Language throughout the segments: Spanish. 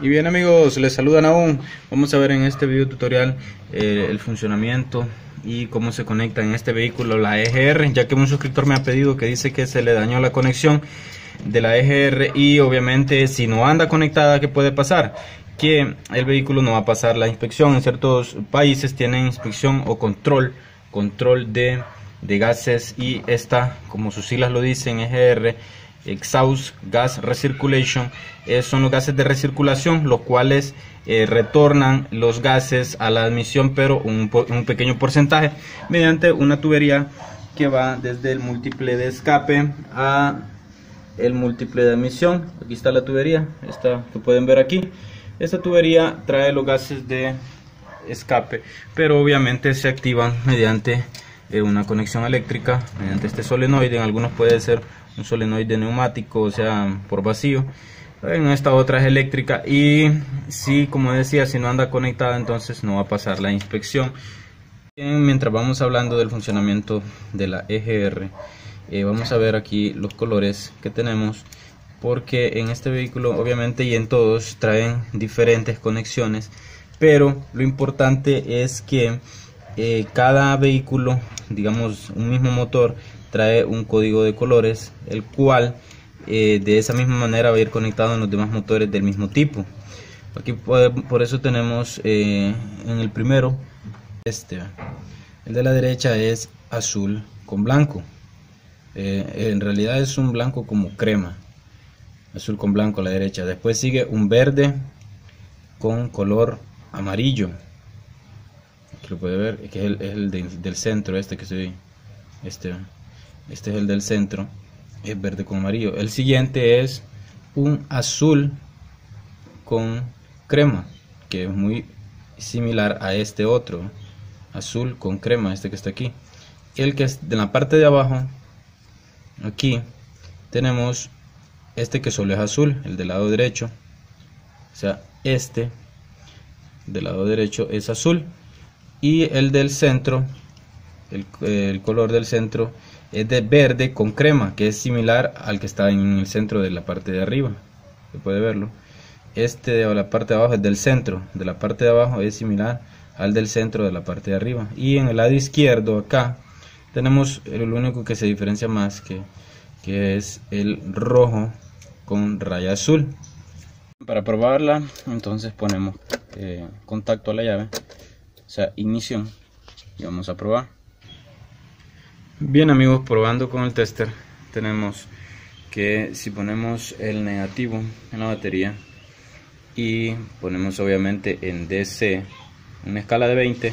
Y bien amigos, les saludan aún. Vamos a ver en este video tutorial eh, el funcionamiento y cómo se conecta en este vehículo la EGR, ya que un suscriptor me ha pedido que dice que se le dañó la conexión de la EGR y obviamente si no anda conectada, ¿qué puede pasar? Que el vehículo no va a pasar la inspección. En ciertos países tienen inspección o control, control de, de gases y esta, como sus siglas lo dicen, EGR exhaust gas recirculation eh, son los gases de recirculación los cuales eh, retornan los gases a la admisión pero un, pequeño porcentaje mediante una tubería que va desde el múltiple de escape a el múltiple de admisión. Aquí está la tubería esta que pueden ver aquí. Esta tubería trae los gases de escape pero obviamente se activan mediante eh, una conexión eléctrica mediante este solenoide. En algunos puede ser un solenoide neumático, o sea, por vacío. En esta otra es eléctrica y si, como decía, si no anda conectada, entonces no va a pasar la inspección. mientras vamos hablando del funcionamiento de la EGR, eh, vamos a ver aquí los colores que tenemos porque en este vehículo obviamente y en todos traen diferentes conexiones pero lo importante es que eh, cada vehículo digamos un mismo motor trae un código de colores, el cual eh, de esa misma manera va a ir conectado en los demás motores del mismo tipo. Aquí por, eso tenemos eh, en el primero este, el de la derecha es azul con blanco. Eh, en realidad es un blanco como crema, azul con blanco a la derecha. Después sigue un verde con color amarillo. Aquí lo puede ver, es el, del centro, este que se este este es el del centro, es verde con amarillo. El siguiente es un azul con crema, que es muy similar a este otro, azul con crema, este que está aquí. El que es de la parte de abajo, aquí tenemos este que solo es azul, el del lado derecho. O sea, este del lado derecho es azul y el del centro, el, el color del centro es de verde con crema, que es similar al que está en el centro de la parte de arriba. Se puede verlo. Este de la parte de abajo es del centro, de la parte de abajo es similar al del centro de la parte de arriba. Y en el lado izquierdo acá tenemos el único que se diferencia más que, que es el rojo con raya azul. Para probarla, entonces ponemos eh, contacto a la llave, o sea, ignición, y vamos a probar. Bien amigos, probando con el tester tenemos que si ponemos el negativo en la batería y ponemos obviamente en DC una escala de 20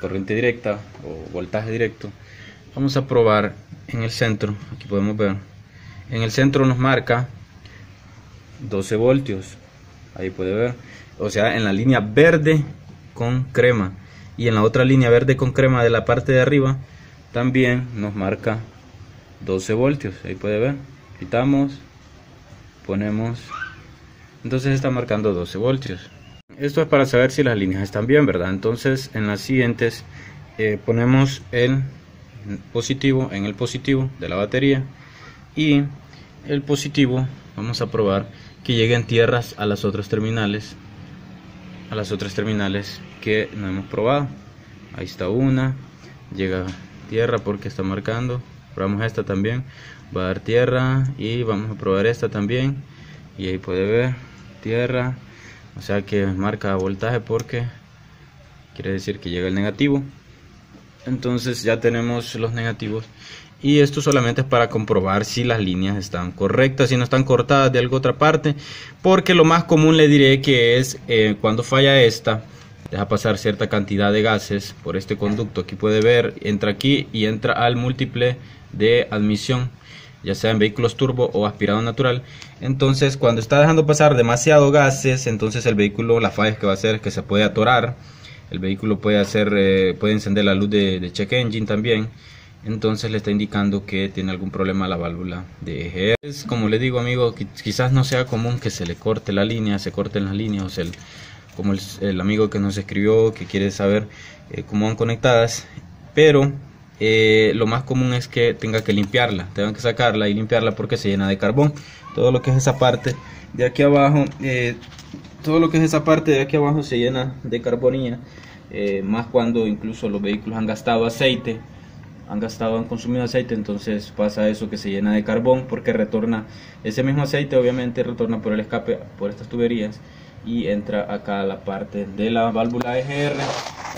corriente directa o voltaje directo vamos a probar en el centro aquí podemos ver. En el centro nos marca 12 voltios ahí puede ver. O sea en la línea verde con crema. Y en la otra línea verde con crema de la parte de arriba también nos marca 12 voltios ahí puede ver. Quitamos ponemos. Entonces está marcando 12 voltios. Esto es para saber si las líneas están bien verdad entonces en las siguientes eh, ponemos el positivo en el positivo de la batería y el positivo vamos a probar que lleguen tierras a las otras terminales a las otras terminales que no hemos probado. Ahí está una llega tierra porque está marcando. Probamos esta también. Va a dar tierra y vamos a probar esta también. Y ahí puede ver tierra. O sea que marca voltaje porque quiere decir que llega el negativo. Entonces ya tenemos los negativos. Y esto solamente es para comprobar si las líneas están correctas, si no están cortadas de alguna otra parte, porque lo más común le diré que es eh, cuando falla esta, deja pasar cierta cantidad de gases por este conducto. Aquí puede ver, entra aquí y entra al múltiple de admisión, ya sea en vehículos turbo o aspirado natural. Entonces, cuando está dejando pasar demasiado gases, entonces el vehículo, la falla que va a hacer es que se puede atorar. El vehículo puede hacer, eh, puede encender la luz de, check engine también. Entonces le está indicando que tiene algún problema la válvula de EGR. Como le digo, amigo, quizás no sea común que se le corte la línea, se corten las líneas o se como el, amigo que nos escribió que quiere saber eh, cómo van conectadas, pero eh, lo más común es que tenga que limpiarla, tengan que sacarla y limpiarla porque se llena de carbón. Todo lo que es esa parte de aquí abajo, eh, todo lo que es esa parte de aquí abajo se llena de carbonilla, eh, más cuando incluso los vehículos han gastado aceite, han gastado, han consumido aceite, entonces pasa eso que se llena de carbón porque retorna ese mismo aceite, obviamente retorna por el escape, por estas tuberías y entra acá la parte de la válvula EGR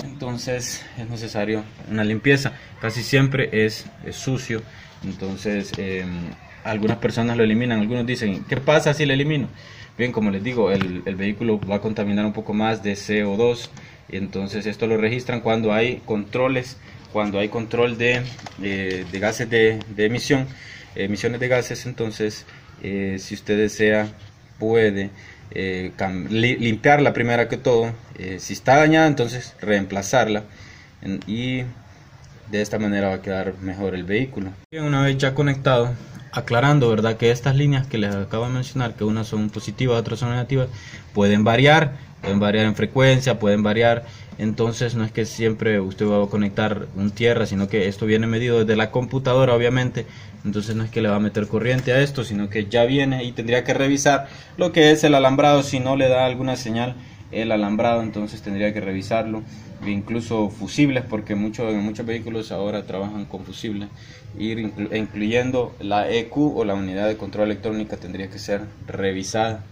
entonces es necesario una limpieza. Casi siempre es, sucio. Entonces em, algunas personas lo eliminan. Algunos dicen ¿qué pasa si lo elimino? bien como les digo el, vehículo va a contaminar un poco más de CO2 entonces esto lo registran cuando hay controles cuando hay control de, eh, de gases de, de, emisión emisiones de gases. Entonces eh, si usted desea puede eh, limpiarla primero que todo. Eh, si está dañada, entonces reemplazarla. y de esta manera va a quedar mejor el vehículo. Una vez ya conectado, aclarando, ¿verdad? Que estas líneas que les acabo de mencionar, que unas son positivas, otras son negativas, pueden variar, pueden variar en frecuencia, pueden variar. Entonces no es que siempre usted va a conectar un tierra, sino que esto viene medido desde la computadora, obviamente. Entonces no es que le va a meter corriente a esto, sino que ya viene y tendría que revisar lo que es el alambrado. Si no le da alguna señal el alambrado, entonces tendría que revisarlo. E incluso fusibles, porque muchos muchos vehículos ahora trabajan con fusibles. Ir incluyendo la EQ o la unidad de control electrónica tendría que ser revisada.